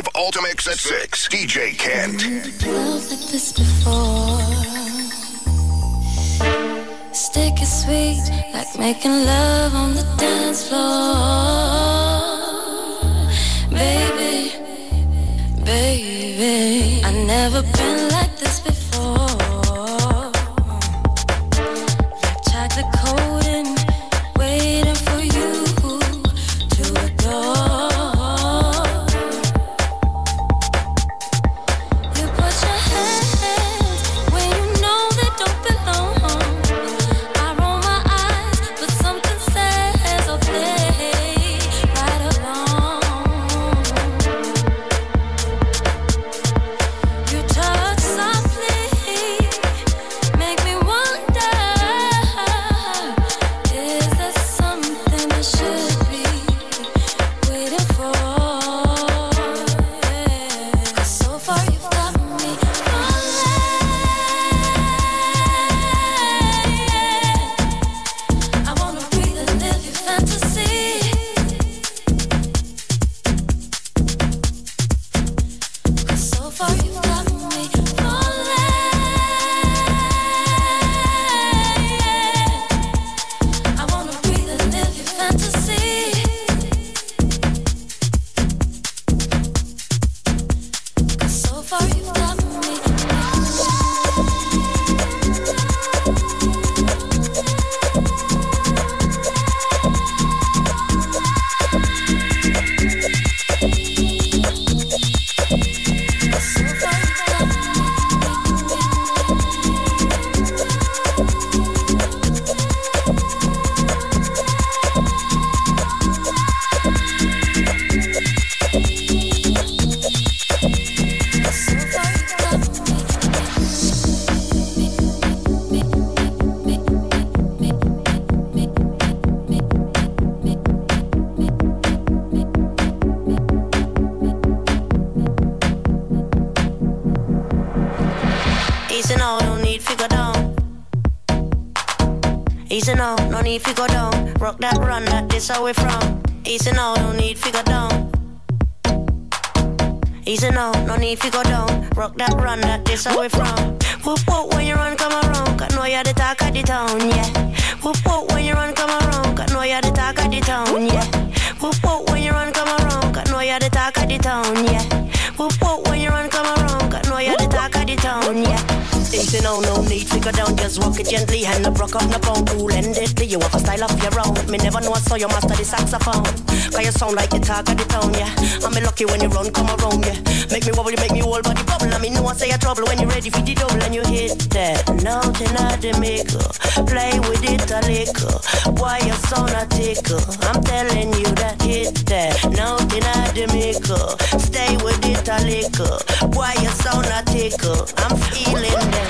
live Ultimix at 6. DJ Kent. Before. Sticky sweet, like making love on the dance floor. Baby, baby, I never been like this before. How we from. Easy now, no need fi go down. Easy now, no need fi go down. Rock that run, that this how we from. Whoop whoop when you run, come around. Cause know you're the talk of the town, yeah. Whoop whoop when you run, come around. Cause know you're the talk of the town, yeah. Whoop whoop when you run, come around. Cause know you're the talk of the town, yeah. Easy now, oh, no need to go down, just walk it gently and no broke up, no bone, cool and deadly. You have a style of your own. Me never know I saw you master the saxophone. Cause you sound like the talk of the town, yeah. I'm lucky when you run, come around, yeah. Make me wobble, you make me whole body bubble. I mean, know I say a trouble when you're ready for the double and you hit that. Nothing at the maker. Play with it a little. Why you sound a tickle? I'm telling you that hit that. Nothing at the maker. Stay with it a little. Why you sound a tickle? I'm feeling them.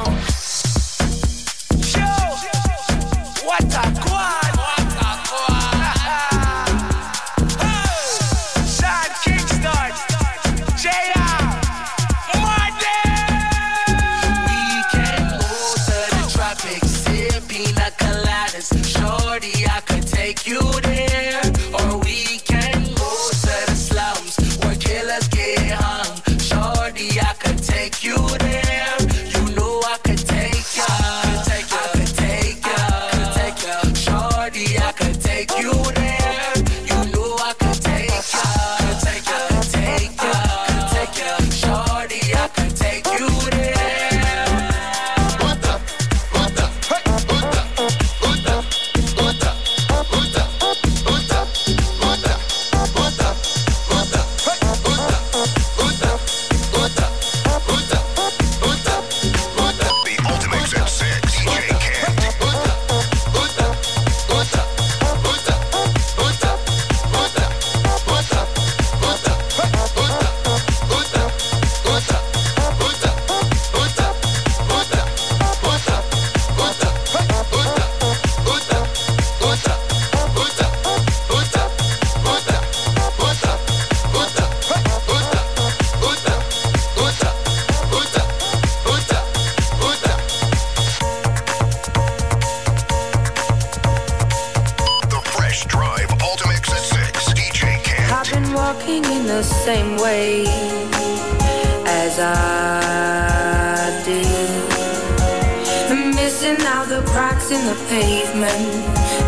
in the pavement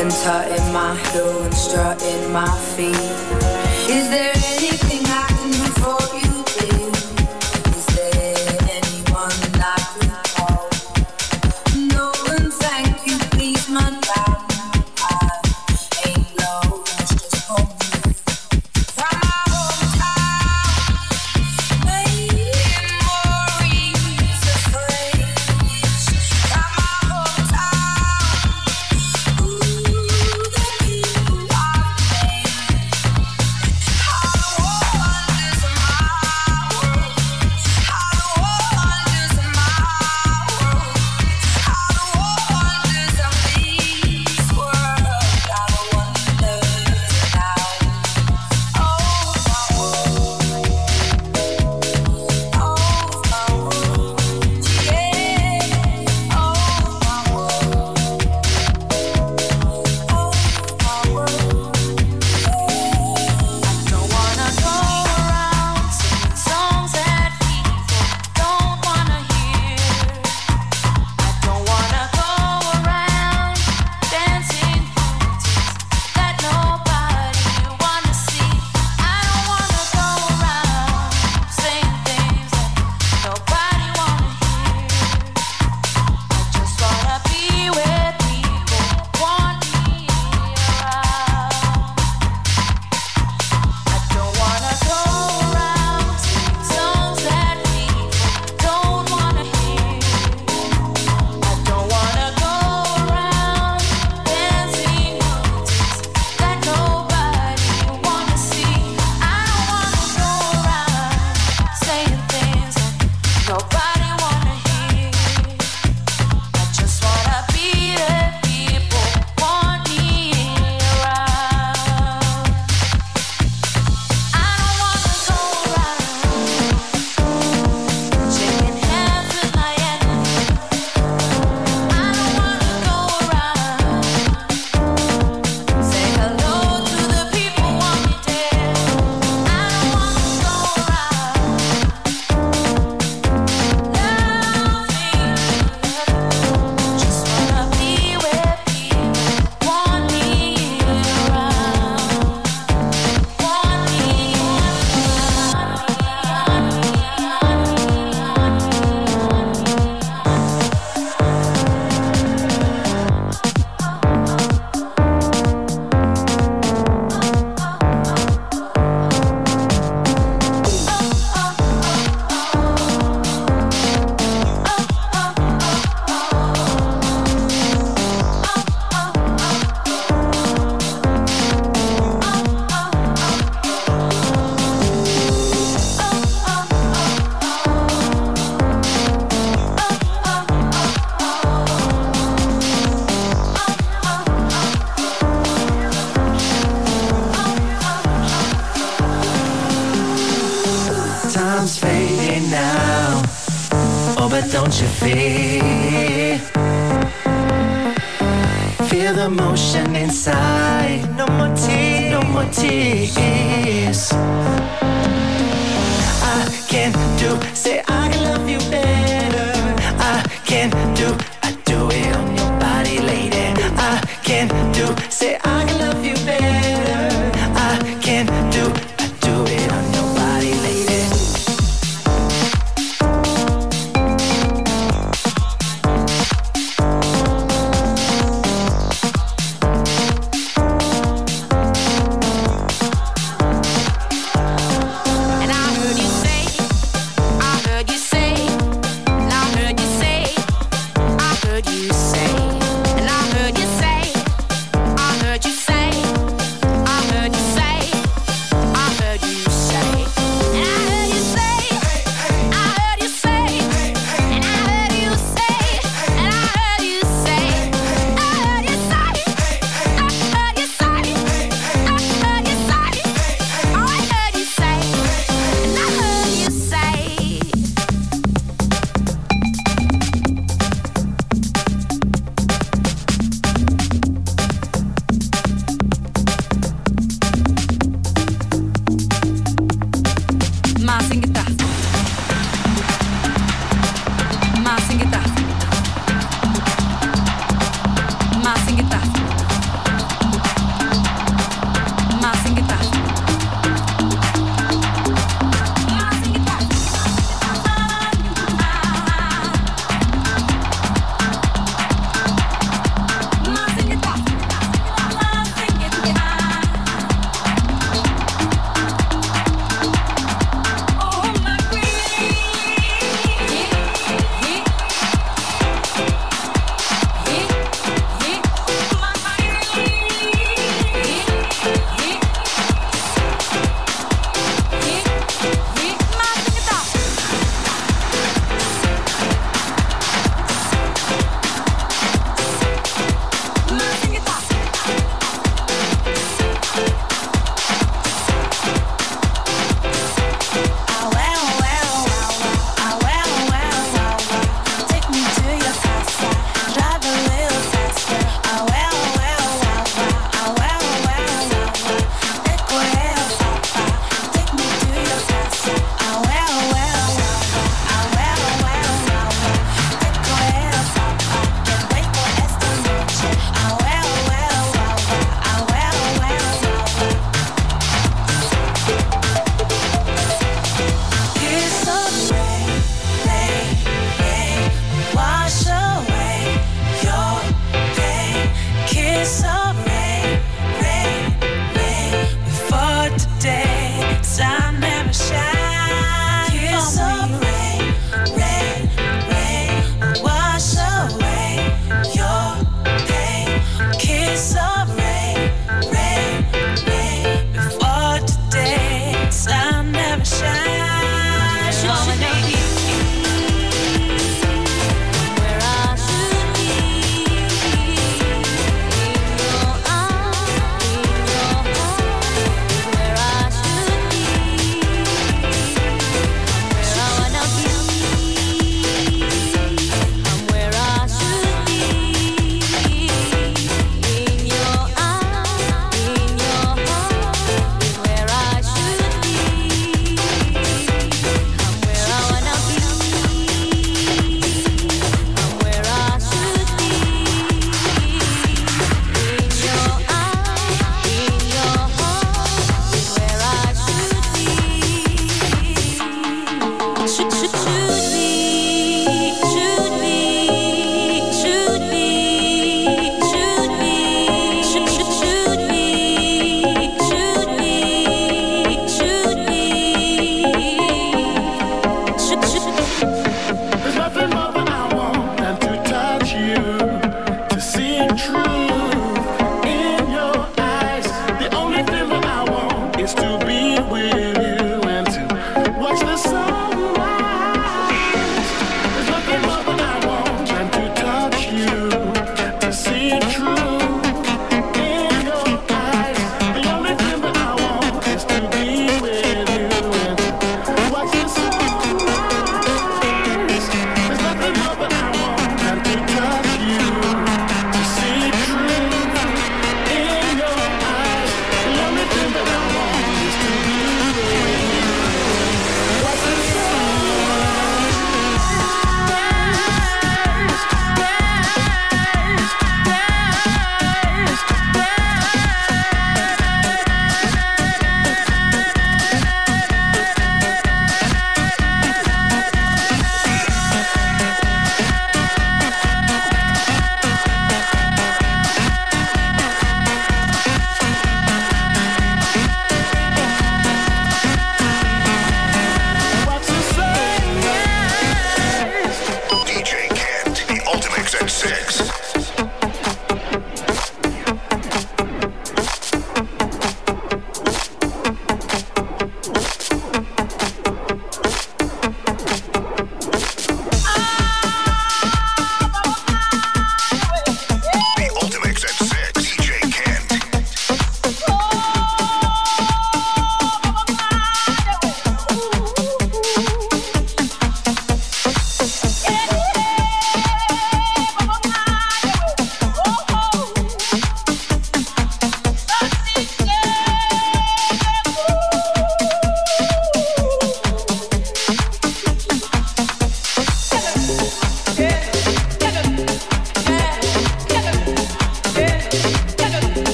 and tutting my heel and strutting my feet. Is there any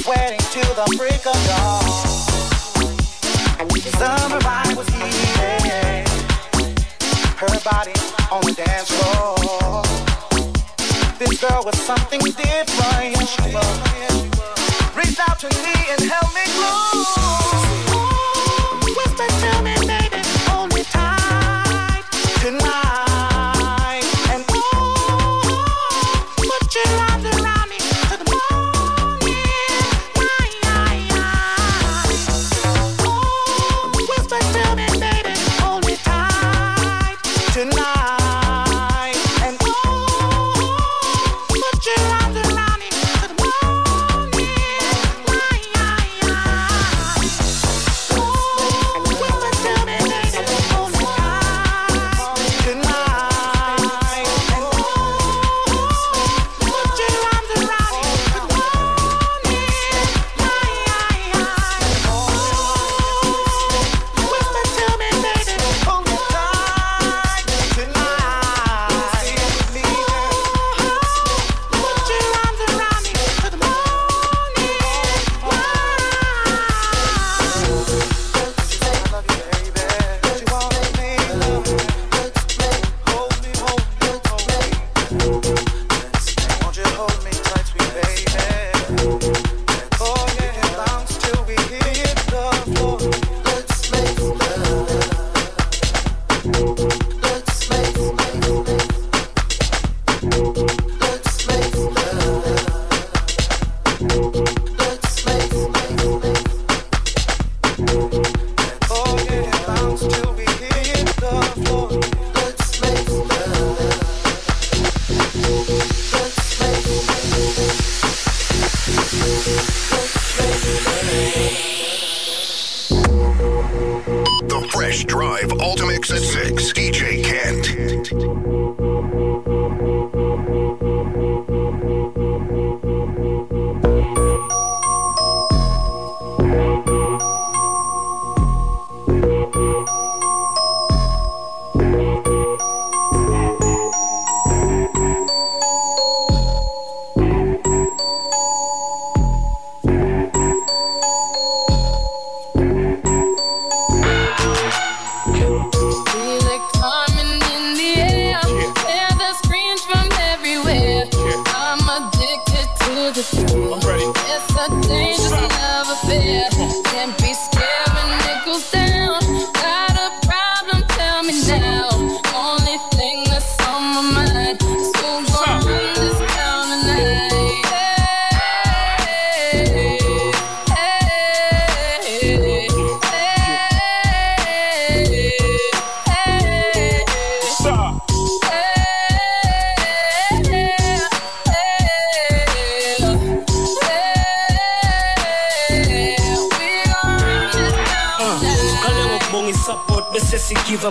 Sweating till the break of dawn. Summer her body on the dance floor. This girl was something different, she was. Reached out to me and held me close. Whispered to me,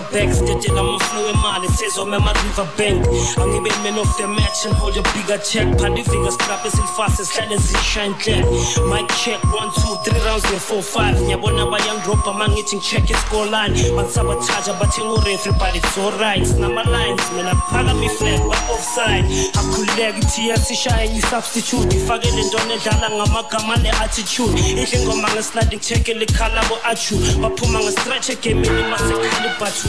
bese sigive back sitshela amaflow emali sezome ama-river bank angibe man of the match and hold a bigger check. Phanda ivika scrap esilifast sihlale zishine clear. Mic check 1 2 3 rounds nge-4 5 ngiyabona abayang dropper mangithi ngicheck iscore line bangisabathaja bathenga urefri but it's alright. Sinama-lines mina phakama iflag ba-offside akhululeka ithiya sishaye ngi-substitute ifake le ntona edlala ngamagama ne-attitude idla ingoma ngeslide ngicheckele ikhala bo-achu baphuma nge-stretch egemini masekhali bathu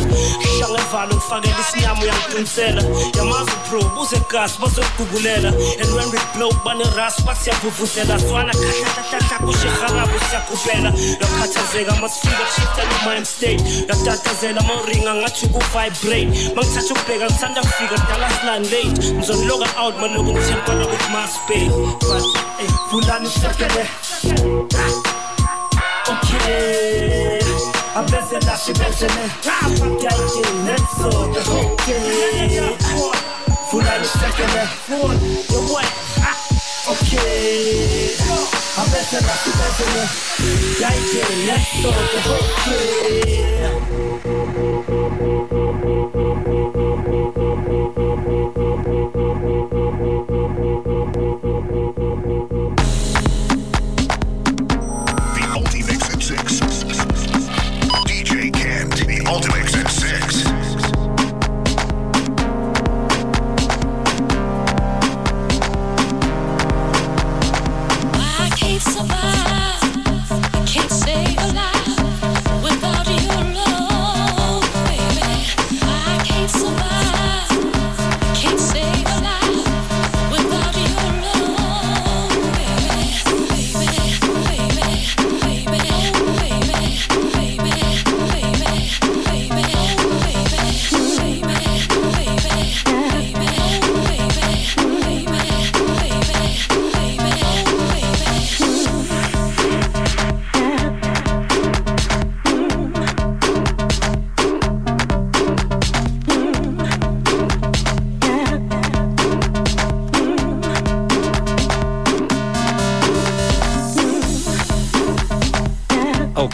sha ngevalo ngifakela isinyama uyangiqinisela yamazi pro buze gas bazokugugulela and when we blow baneras basiyavuvuzela swana khahlahlahlahla kushiharabo siyakupela yakhathazeka masifika kushifta state yatatazela mawuringa ngathi ku-vibrate. Mangithatha ukubheka ngithanda kufika dala silan late. Ngizoniloka out maloku ngithempana with maspay but eh, vulani sekele okay abezela sibezele ngiyayidinga netsoke okay. Vulani sekele yoboy okay abezela sibezele ngiyayidinga netsoke okay The Ultimix at 6. DJ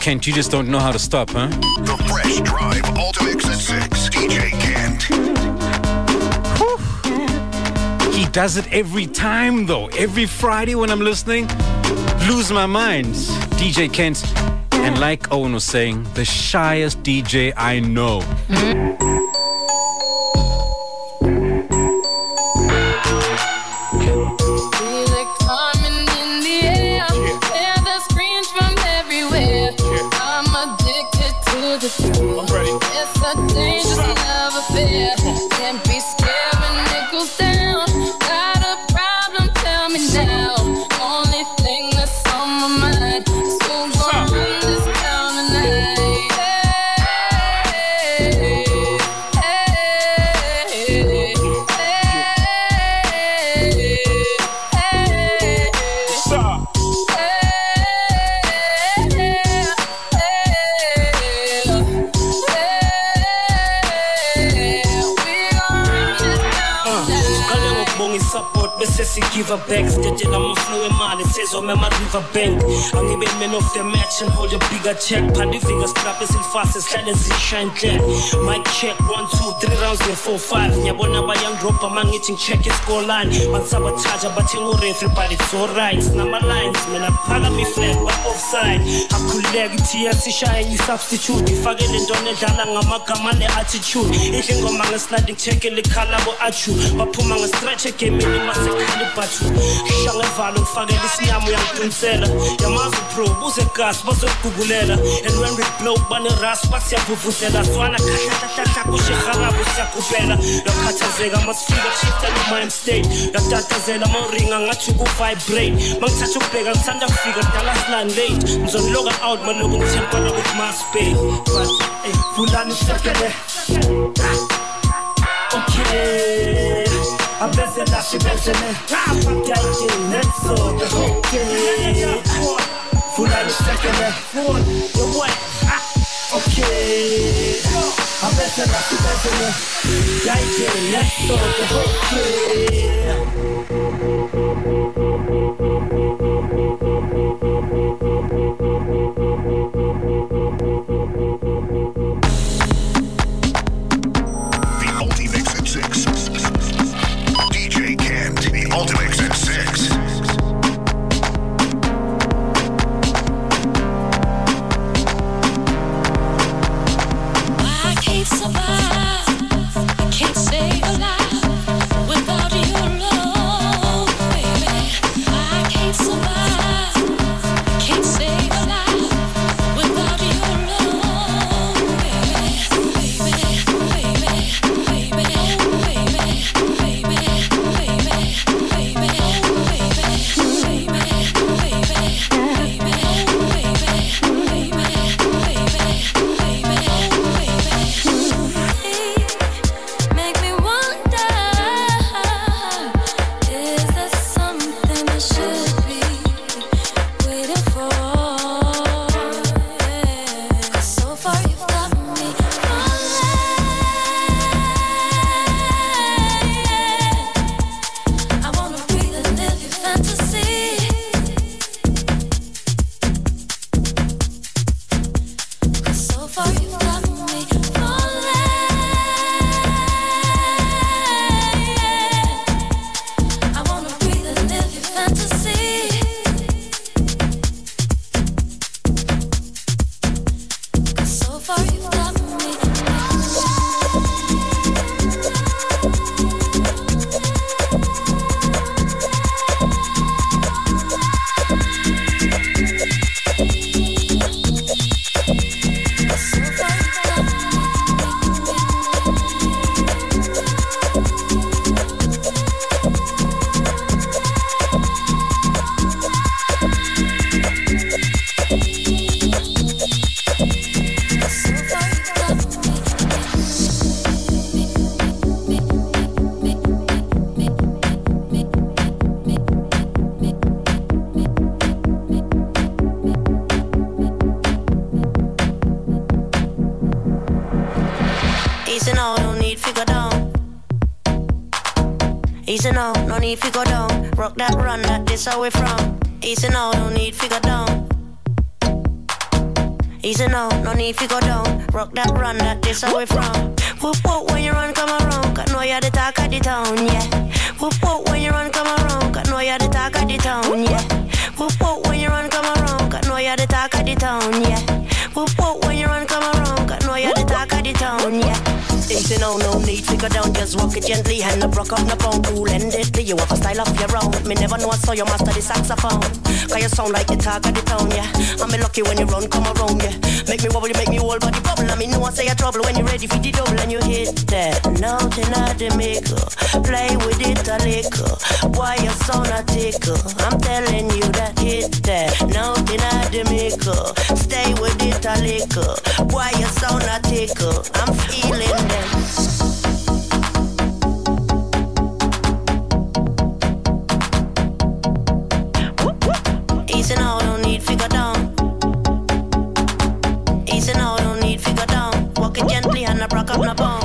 Kent, you just don't know how to stop, huh? The Fresh Drive Ultimix at 6. DJ Kent. He does it every time, though. Every Friday when I'm listening, lose my mind. DJ Kent, and like Owen was saying, the shyest DJ I know. Feel isupport bese sigive back sitshela amaflow emali sezome oh, ama-river bank angibe man of the match and hold a bigger check. Phanda ivika sitraphe silifast sihlale zishine clear. Mic check 1 2 3 rounds nge-4 5 ngiyabona bayangidrobha ma ngithi ngi-check iscore line bangisabathatha bathenga urefri but oh, it's alright my lines. man. I paga phakama iflag ba-offside akhululeka ithiya sishaye ngi-substitute If I get it done ifake le ntwana edlala ngamagama ne-attitude idla ingoma ngesinadi ngithekele ikhala bo-achu baphuma nge-stretch egemini masekhalibhathu shangevalo ngifakela isinyama uyangiqinisela yamazi pro buze gas bazokugugulela and when we blow bane-ras basiyavuvuzela zwana khahlahlahlahla kusheharabo siyakupela yakhathazeka masifika kushifta no-mind state. Yatatazela mawuringa ngathi ku-vibrate. Mangithatha ukubheka ngithanda kufika kudala silani late. Ngizoniloka out maloku ngithempana with maspay but ey vulani isekele okay abezela sibezele ngiyayidinga netsoke okay. Vulani isekele yoboy okay abezela sibezele ngiyayidinga netsoke okay The need to go down. Rock that run, that this how we from. Easy now, no need to go down. Easy now, no need to go down. Rock that run, that this how we from. Whoop whoop when you run, come around. Cause know you're the talk of the town, yeah. Whoop whoop when you run, come around. Cause know you're the talk of the town, yeah. Whoop whoop when you run, come around. Cause know you're the talk of the town, yeah. Easy now, no need to go down. Just walk it gently, hand up, rock up, no bone, cool and deadly. You have a style of your own. Me never know I saw you master the saxophone. Cause you sound like the talk of the town, yeah. I'm lucky when you run, come around, yeah. Make me wobble, you make me whole body bubble. I mean, no one say you trouble when you're ready for the double and you hit that. Nothing I the maker. Play with it a little. Why you sound a tickle? I'm telling you that hit that. Nothing I the maker. Stay with it a little. Why you sound a tickle? I'm feeling them. Easy now, no don't need figure down. Easy now, no don't need figure down. Walk gently and I broke up no bone.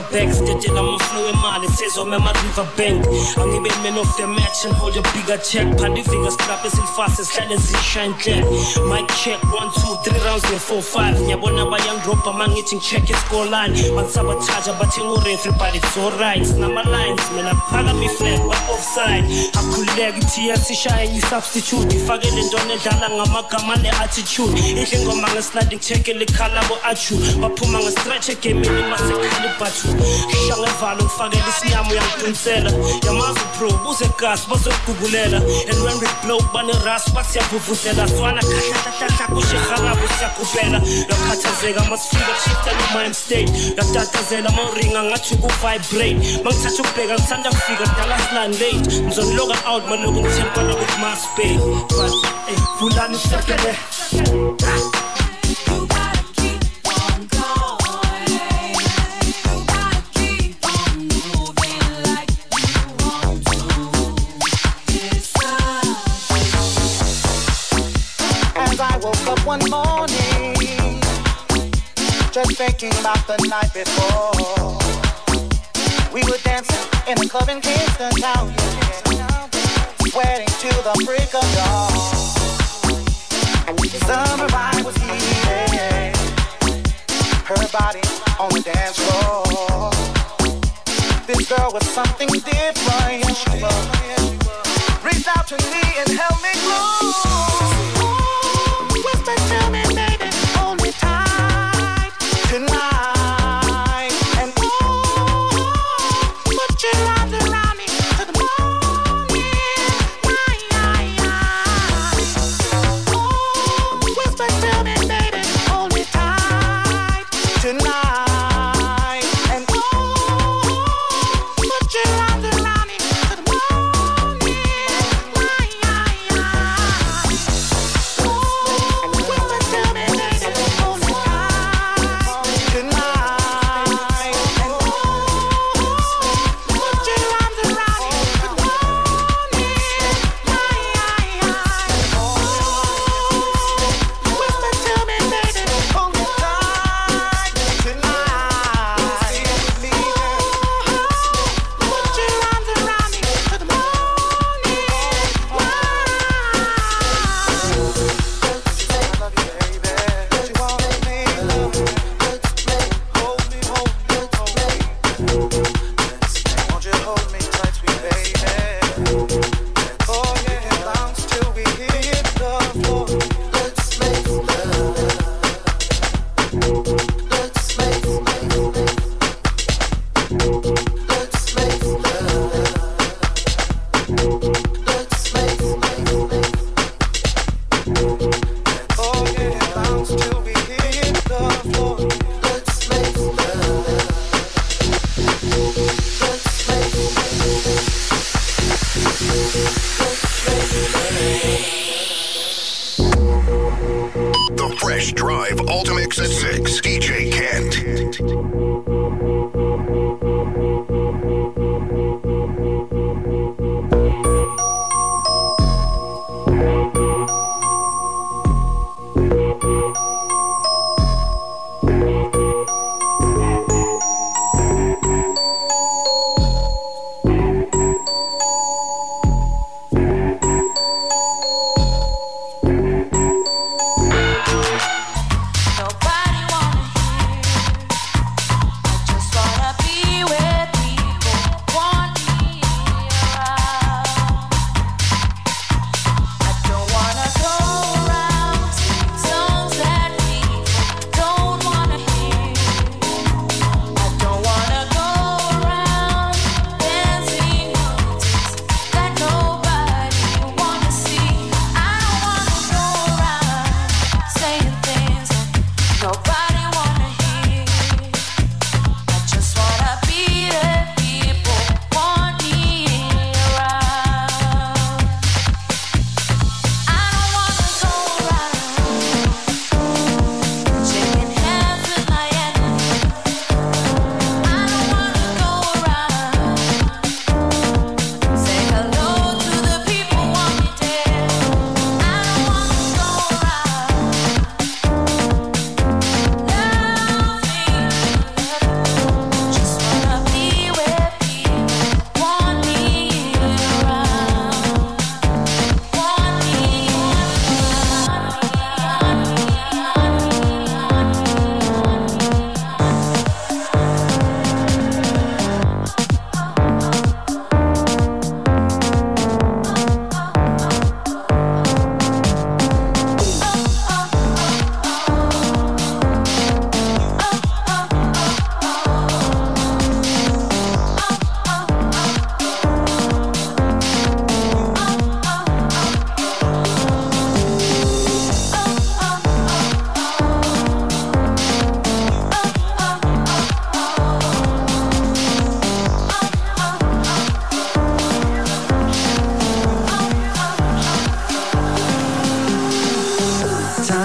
Bese sigive backstage amaflow emali sezome ama-river bank angibe man of the match and hold a bigger check. Phanda i-fingers trap esilifast sihlale zishine clear. Mic check 1 2 3 rounds nge-4 5 ngiyabona bayangidrobha mangithi ngi-check i-score line. Bangisabathatha bathenga urefri but it's alright sinama-lines mina phakama iflag ba-offside akhululeka ithiya sishaye i-substitute ifake le ntona edlala ngamagama ne-attitude idla ingoma ngeslide ngicheckele ikhala bo-achu baphuma nge-stretch egemini masekhalibhathu sha ngevalo isinyama uyangiqinisela yamazi pro buze gas bazokugugulela and when we blow baneras basiyavuvuzela swana khahlahlahlahla kushe harabo siyakupela yakhathazeka masifika kushifta no-mind state. Yatatazela mawuringa ngathi ku-vibrate. Mangithatha ukubheka ngithanda kufika dala silan late. Ngizoniloka out maloku ngithempana with maspay but ey vulani usekele Just thinking about the night before. We were dancing in a club in Kingston Town. Sweating to the break of dawn. The summer vibe was heating. Her body on the dance floor. This girl was something different. She Reached out to me and held me close.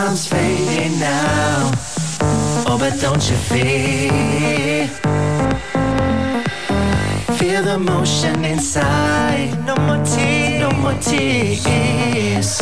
time's fading now. Oh, but don't you fear? Feel the motion inside. No more tears, no more tears.